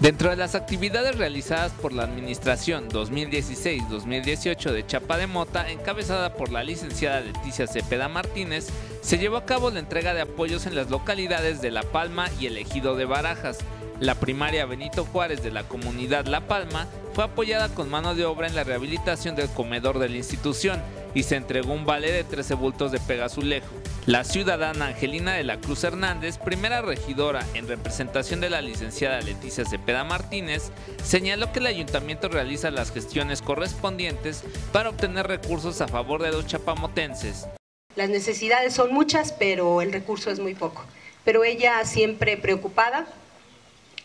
Dentro de las actividades realizadas por la Administración 2016-2018 de Chapa de Mota, encabezada por la licenciada Leticia Cepeda Martínez, se llevó a cabo la entrega de apoyos en las localidades de La Palma y el Ejido de Barajas. La primaria Benito Juárez de la comunidad La Palma fue apoyada con mano de obra en la rehabilitación del comedor de la institución y se entregó un vale de 13 bultos de pegazulejo. La ciudadana Angelina de la Cruz Hernández, primera regidora en representación de la licenciada Leticia Cepeda Martínez, señaló que el ayuntamiento realiza las gestiones correspondientes para obtener recursos a favor de los chapamotenses. Las necesidades son muchas, pero el recurso es muy poco. Pero ella siempre preocupada,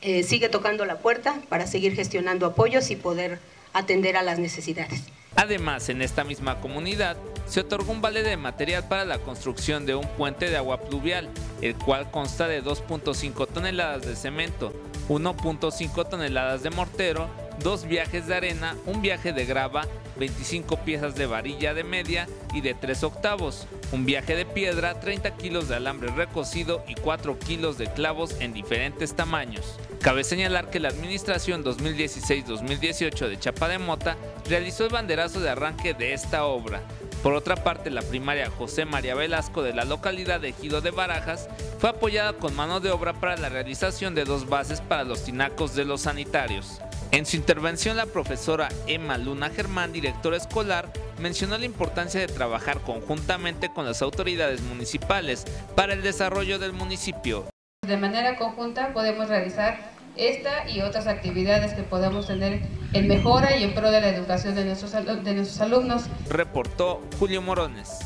eh, sigue tocando la puerta para seguir gestionando apoyos y poder atender a las necesidades. Además, en esta misma comunidad se otorgó un vale de material para la construcción de un puente de agua pluvial, el cual consta de 2.5 toneladas de cemento, 1.5 toneladas de mortero, dos viajes de arena, un viaje de grava, 25 piezas de varilla de media y de 3 octavos, un viaje de piedra, 30 kilos de alambre recocido y 4 kilos de clavos en diferentes tamaños. Cabe señalar que la administración 2016-2018 de Chapa de Mota realizó el banderazo de arranque de esta obra. Por otra parte, la primaria José María Velasco de la localidad de Ejido de Barajas fue apoyada con mano de obra para la realización de dos bases para los tinacos de los sanitarios. En su intervención, la profesora Emma Luna Germán, directora escolar, mencionó la importancia de trabajar conjuntamente con las autoridades municipales para el desarrollo del municipio. De manera conjunta podemos realizar esta y otras actividades que podamos tener en mejora y en pro de la educación de nuestros, de nuestros alumnos. Reportó Julio Morones.